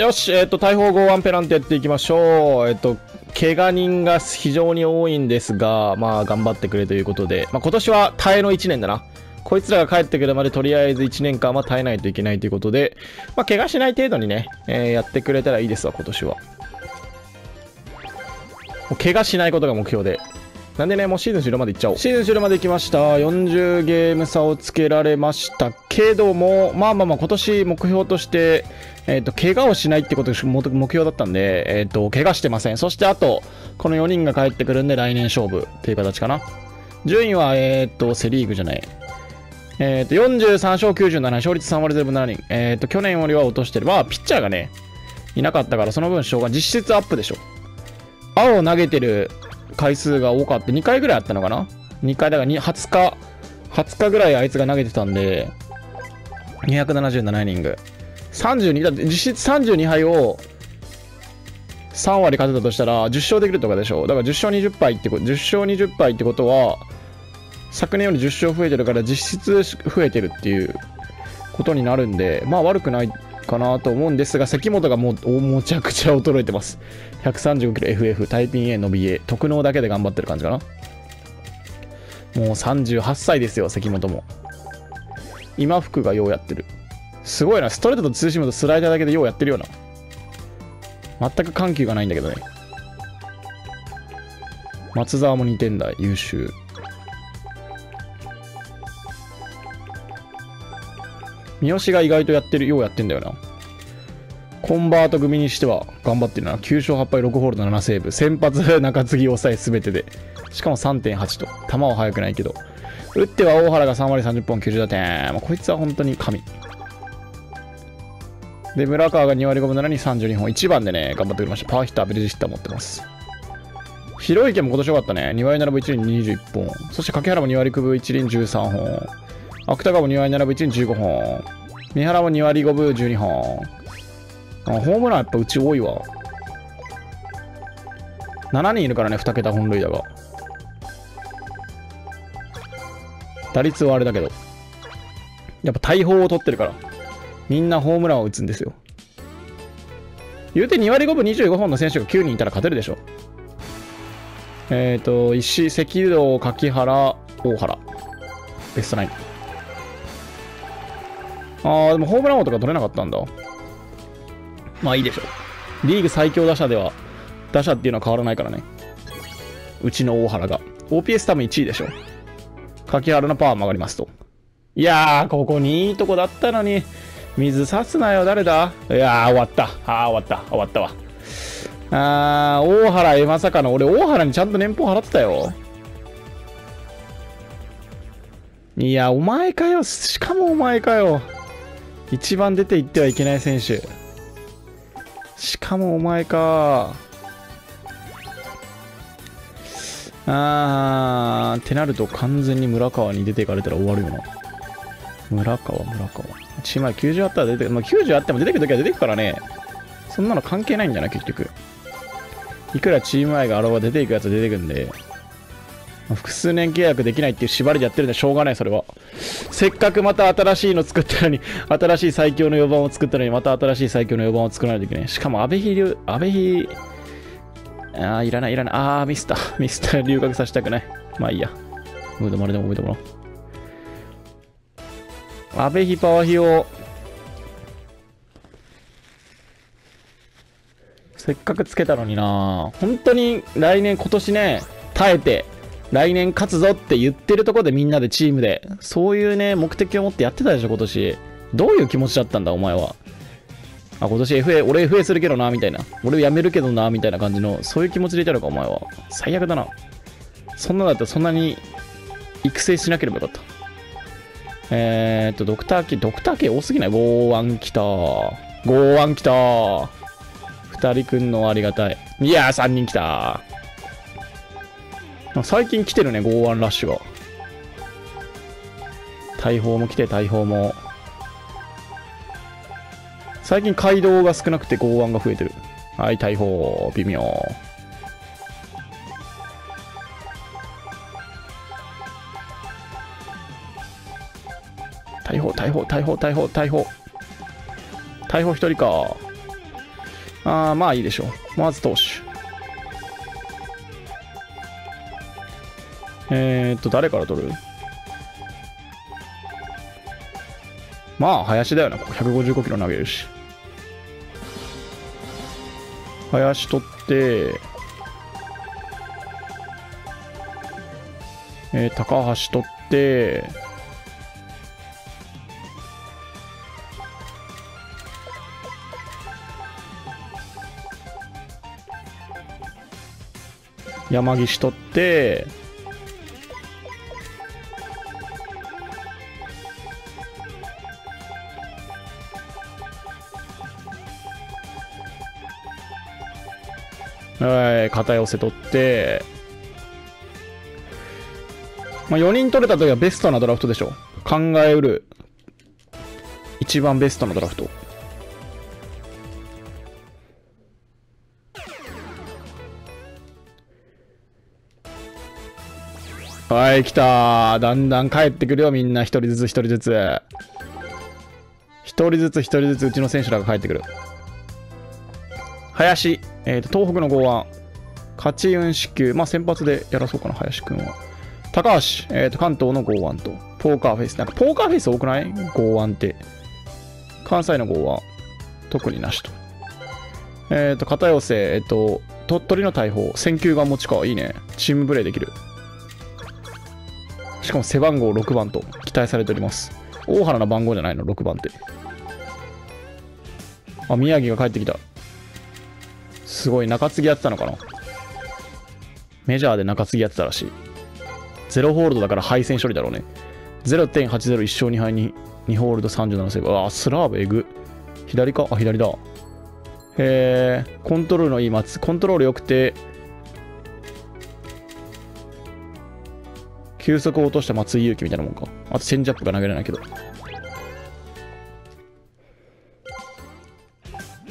よし、えっ、と、大砲5ワンペナントやっていきましょう。えっ、と、怪我人が非常に多いんですが、まあ、頑張ってくれということで、まあ、今年は耐えの1年だな。こいつらが帰ってくるまでとりあえず1年間は耐えないといけないということで、まあ、怪我しない程度にね、えーやってくれたらいいですわ、今年は。もう怪我しないことが目標で。なんでね、もうシーズン終了まで行っちゃおう。シーズン終了まで行きました。40ゲーム差をつけられましたけども、まあまあまあ、今年目標として、えっ、と、怪我をしないってことが目標だったんで、えっ、と、怪我してません。そしてあと、この4人が帰ってくるんで来年勝負っていう形かな。順位は、えっ、と、セリーグじゃない。えっ、と、43勝97、勝率3割0分7人。えっ、と、去年よりは落としてる。まあ、ピッチャーがね、いなかったから、その分、しょうが、実質アップでしょ。青を投げてる回数が多かった。2回ぐらいあったのかな ?2 回、だから20日、20日ぐらいあいつが投げてたんで、277イニング。32、だって実質32敗を3割勝てたとしたら10勝できるとかでしょ。だから10勝20敗ってこと、10勝20敗ってことは、昨年より10勝増えてるから実質増えてるっていうことになるんで、まあ悪くないかなと思うんですが、関本がもうおむちゃくちゃ衰えてます。135キロ FF、タイピン A 伸び A、特能だけで頑張ってる感じかな。もう38歳ですよ、関本も。今福がようやってる。すごいな、ストレートとツーシームとスライダーだけでようやってるよな。全く緩急がないんだけどね。松沢も2点台、優秀。三好が意外とやってる、ようやってんだよな。コンバート組にしては頑張ってるな。9勝8敗6ホールド7セーブ。先発中継ぎ抑えすべてで。しかも3.8と。球は速くないけど。打っては大原が3割30本90打点。まあこいつは本当に神。で、村川が2割5分7に32本。1番でね、頑張ってくれました。パワーヒッター、ベレージヒッター持ってます。広池も今年良かったね。2割7分1厘21本。そして柿原も2割9分1厘13本。芥川も2割7分1厘15本。三原も2割5分12本。あホームランやっぱうち多いわ。7人いるからね、2桁本塁打が。打率はあれだけど。やっぱ大砲を取ってるから。みんなホームランを打つんですよ。言うて2割5分25本の選手が9人いたら勝てるでしょ。えっ、ー、と、石井、赤道、柿原、大原。ベストナイン。あー、でもホームラン王とか取れなかったんだ。まあいいでしょう。リーグ最強打者では、打者っていうのは変わらないからね。うちの大原が。OPS 多分1位でしょ。柿原のパワーも上がりますと。いやー、ここにいいとこだったのに、水差すなよ、誰だ？いやー、終わった。あー、終わった。終わったわ。あー、大原、え、まさかの、俺、大原にちゃんと年俸払ってたよ。いや、お前かよ。しかもお前かよ。一番出ていってはいけない選手。しかもお前か。あー、ってなると完全に村川に出ていかれたら終わるよな。村川、村川。チーム前90あったら出てくる。まあ、90あっても出てくるときは出てくからね。そんなの関係ないんだな結局。いくらチーム愛があろうが出ていくやつは出てくんで。複数年契約できないっていう縛りでやってるんでしょうがない、それは。せっかくまた新しいの作ったのに、新しい最強の4番を作ったのに、また新しい最強の4番を作らないといけない。しかも、安倍比、安倍比、ああ、いらない、いらない。ああ、ミスター、ミスター留学させたくない。まあいいや。ムードまででも覚えてもらおう。安倍比パワー比を、せっかくつけたのにな本当に来年、今年ね、耐えて、来年勝つぞって言ってるとこでみんなでチームで、そういうね、目的を持ってやってたでしょ、今年。どういう気持ちだったんだ、お前は。あ、今年 FA、俺 FA するけどな、みたいな。俺辞めるけどな、みたいな感じの、そういう気持ちでいたのか、お前は。最悪だな。そんなだったらそんなに育成しなければよかった。えーっと、ドクター K、ドクター K 多すぎない ?5-1 来た。5-1来た。二人くんのありがたい。いやー、3人来た。最近来てるね、5-1ラッシュが。大砲も来て、大砲も。最近街道が少なくて5-1が増えてる。はい、大砲、微妙。大砲、大砲、大砲、大砲、大砲。大砲一人か。あーまあいいでしょう。まず投手。えー、っと、誰から取る？まあ、林だよな。155キロ投げるし。林取って、えー、高橋取って、山岸取って、はい、肩寄せ取って、まあ、4人取れた時はベストなドラフトでしょ。考えうる。一番ベストなドラフト。はい、来ただんだん帰ってくるよ、みんな。一人ずつ、一人ずつ。一人ずつ、一人ずつ、うちの選手らが帰ってくる。林、えーと、東北の剛腕。勝ち運支給。まあ、先発でやらそうかな、林くんは。高橋、えーと、関東の剛腕と。ポーカーフェイス。なんか、ポーカーフェイス多くない？剛腕って。関西の剛腕。特になしと。えっ、ー、と、片寄せ、えっ、ー、と、鳥取の大砲。選球眼持ちか。いいね。チームプレイできる。しかも背番号6番と期待されております。大原の番号じゃないの、6番って。あ、宮城が帰ってきた。すごい、中継ぎやってたのかな？メジャーで中継ぎやってたらしい。ゼロホールドだから敗戦処理だろうね。0.80、1勝2敗に2ホールド37セーブ。あ、スラーブえぐ。左か？あ、左だ。へえ、コントロールのいい松。コントロール良くて、球速を落とした松井裕樹みたいなもんか。あとチェンジアップが投げれないけど。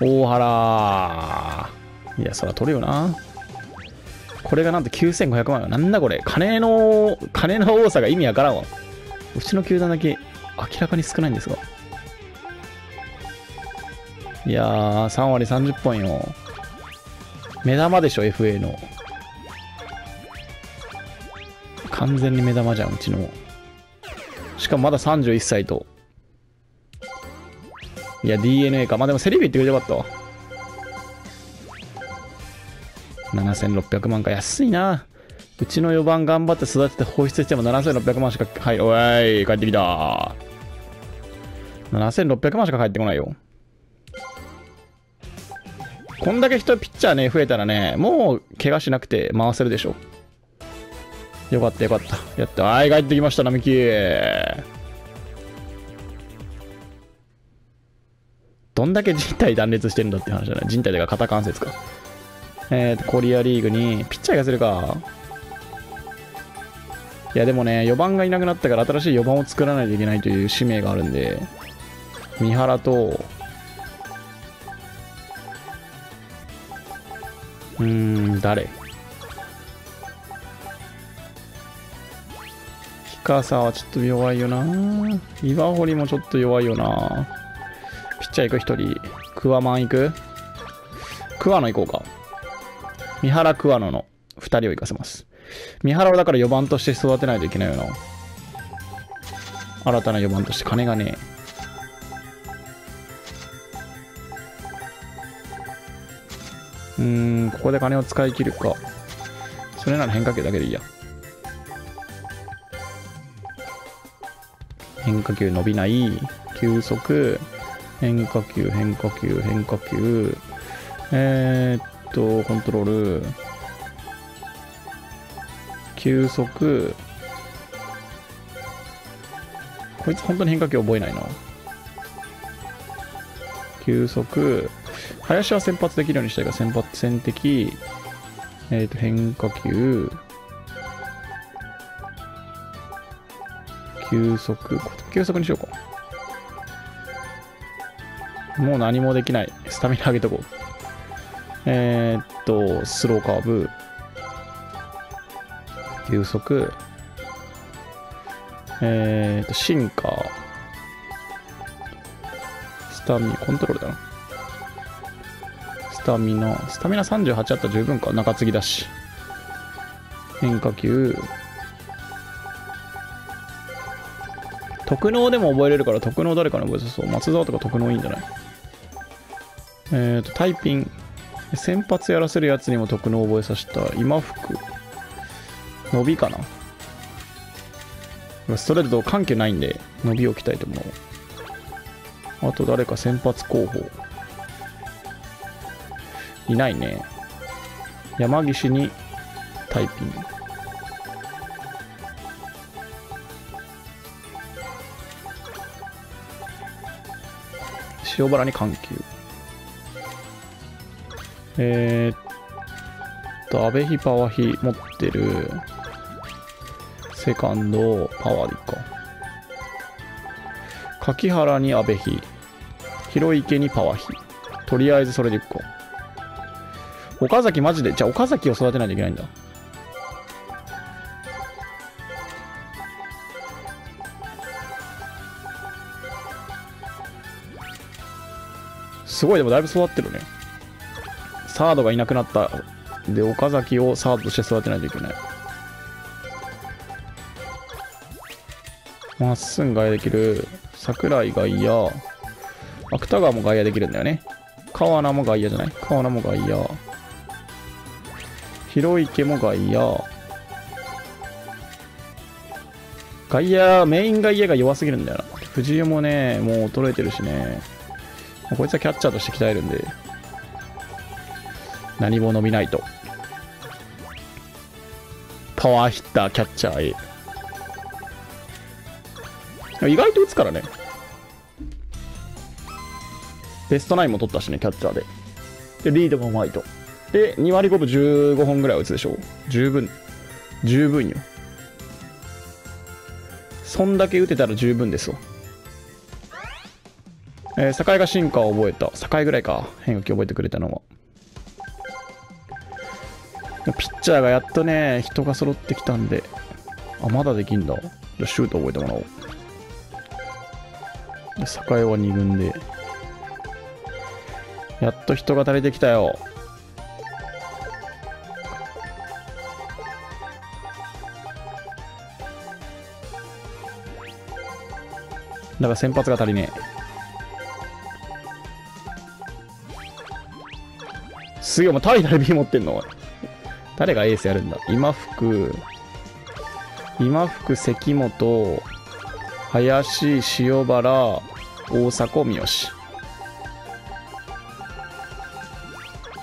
大原いや、そら取るよな。これがなんと9500万なんだこれ。金の、金の多さが意味わからんわ。うちの球団だけ明らかに少ないんですが。いやー、3割30本よ。目玉でしょ、FA の。完全に目玉じゃん、うちの。しかもまだ31歳と。いや、DNA か。まあでもセリビってくれてよかったわ。7600万か。安いな。うちの4番頑張って育てて放出しても7600万しか、はい、おい、帰ってきた。7600万しか帰ってこないよ。こんだけ人ピッチャーね、増えたらね、もう怪我しなくて回せるでしょ。よかったよかった。やった。はい、帰ってきました、並木。どんだけ人体断裂してるんだって話じゃない。人体だか肩関節か。えーと、コリアリーグに、ピッチャーがするか。いや、でもね、4番がいなくなったから新しい4番を作らないといけないという使命があるんで、三原と、うーん、誰？深さはちょっと弱いよな岩堀もちょっと弱いよなピッチャー行く一人。桑マン行く？桑野行こうか。三原桑野の二人を行かせます。三原はだから4番として育てないといけないよな。新たな4番として金がねえ。うん、ここで金を使い切るか。それなら変化球だけでいいや。変化球伸びない、球速、変化球、変化球、変化球、えー、っと、コントロール、球速、こいつ本当に変化球覚えないな。球速、林は先発できるようにしたいから、先発、先敵、えっ、と、変化球、急速、急速にしようか。もう何もできない。スタミナ上げとこう。えー、っと、スローカーブ。急速。えー、っと、シンカー。スタミナ、コントロールだな。スタミナスタミナ38あったら十分か中継ぎだし変化球特能でも覚えれるから特能誰かに覚えさそう松沢とか特能いいんじゃない？えっ、ー、とタイピン先発やらせるやつにも特能覚えさせた今福。伸びかな？ストレート緩急ないんで伸びをきたいと思う。あと誰か先発候補。いないね。山岸にタイピング。塩原に緩急。えー、っと、阿部比パワー比持ってる。セカンド、パワーでいっか。柿原に阿部比。広池にパワー比。とりあえずそれでいくか。岡崎マジで、じゃあ岡崎を育てないといけないんだ。すごい、でもだいぶ育ってるね。サードがいなくなった。で岡崎をサードとして育てないといけない。まっすぐ外野できる。桜井外野芥川も外野できるんだよね。川名も外野じゃない？川名も外野広池も外野外野メイン外野が弱すぎるんだよな。藤井もねもう衰えてるしね。こいつはキャッチャーとして鍛えるんで。何も伸びないと。パワーヒッター、キャッチャー A。意外と打つからね。ベストナインも取ったしね、キャッチャーで。で、リードもうまいと。で、2割5分15本ぐらい打つでしょう十分。十分よ。そんだけ打てたら十分ですわ。えー、栄が進化を覚えた。栄ぐらいか。変化球覚えてくれたのは。ピッチャーがやっとね、人が揃ってきたんで。あ、まだできんだ。じゃシュート覚えてもらおう。で、栄は2軍で。やっと人が足りてきたよ。だから先発が足りねえ。すげえ、お前タイ誰 B 持ってんの誰がエースやるんだ？今福、今福、関本、林、塩原、大迫、三好。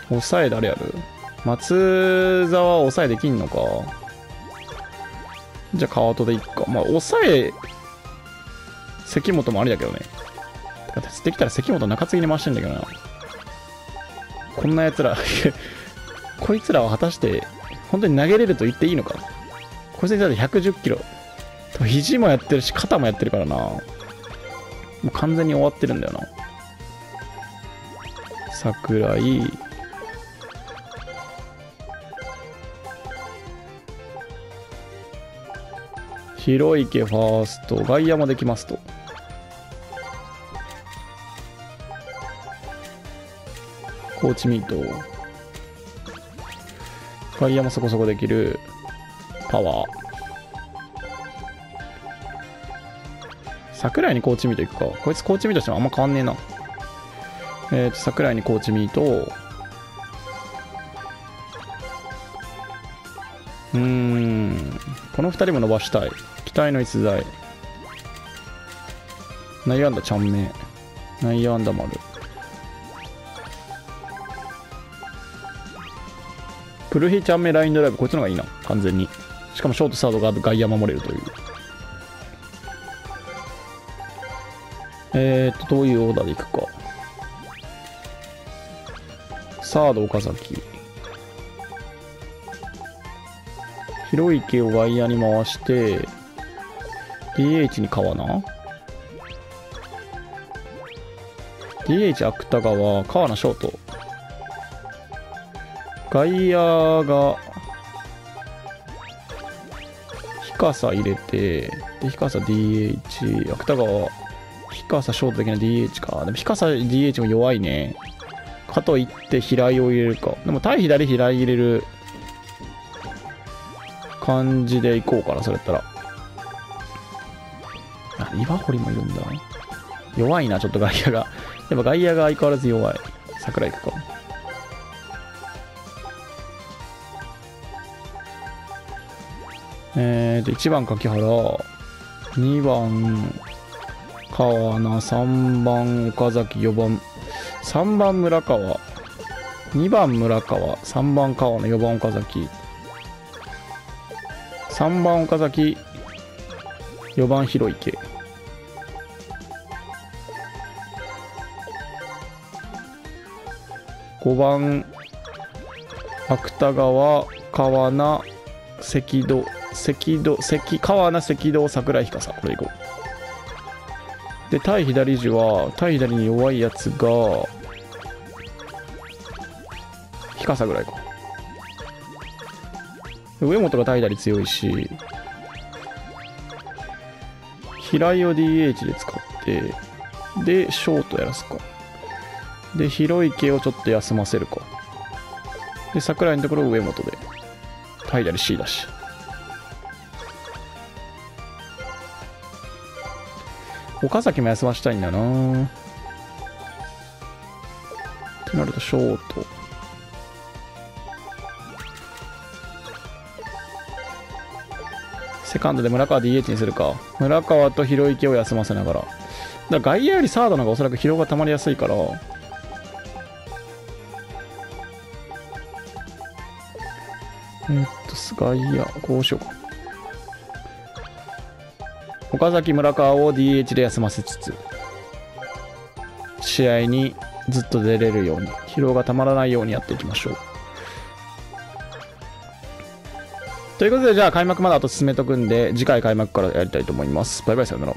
抑え誰やる？松沢抑えできんのかじゃあ川戸でいっか。まあ、抑え、関本もありだけどね。できたら関本中継ぎに回してんだけどな。こんな奴らこいつらは果たして本当に投げれると言っていいのか？こいつにだって110キロ。肘もやってるし肩もやってるからな。もう完全に終わってるんだよな。桜井。広池ファースト。外野もできますと。コーチミート。外野もそこそこできるパワー。桜井にコーチミートいくか。こいつコーチミートしてもあんま変わんねえな。えっ、ー、と桜井にコーチミート。うん。この2人も伸ばしたい。期待の逸材。内野安打ちゃんめ内野安打丸。プルヒチャンメラインドライブ、こっちの方がいいな、完全に。しかもショートサードが外野守れるという。えー、っと、どういうオーダーでいくか。サード岡崎。広い池を外野に回して、DH に川名 ?DH 芥川、川名ショート。外野が、日傘入れて、で、日傘 DH、芥川、日傘ショート的な DH か。でも日傘 DH も弱いね。かといって平井を入れるか。でも対左平井入れる感じでいこうかな、それやったら。あ、岩堀もいるんだ。弱いな、ちょっと外野が。やっぱ外野が相変わらず弱い。桜行くか。えーと、1番柿原、2番川名、3番岡崎、4番、3番村川、2番村川、3番川野、4番岡崎、3番岡崎、4番広池。5番芥川川名赤道赤道赤川名赤道桜井ひかさこれいこうで対左時は対左に弱いやつがひかさぐらいか上本が対左強いし平井を DH で使ってでショートやらすかで、広い毛をちょっと休ませるか。で、桜井のところ上本で。平り C だし。岡崎も休ましたいんだよなってなると、ショート。セカンドで村川 DH にするか。村川と広池を休ませながら。だから外野よりサードの方がおそらく疲労が溜まりやすいから、えー、っと、外野、こうしようか。岡崎村川を DH で休ませつつ、試合にずっと出れるように、疲労がたまらないようにやっていきましょう。ということで、じゃあ開幕まであと進めとくんで、次回開幕からやりたいと思います。バイバイ、さよなら。